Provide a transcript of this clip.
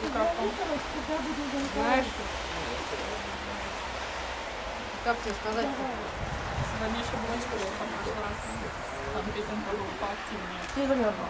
Как? Знаешь, как тебе сказать? С вами еще была история, в прошлый раз там песенка была поактивнее. Ты замерзла.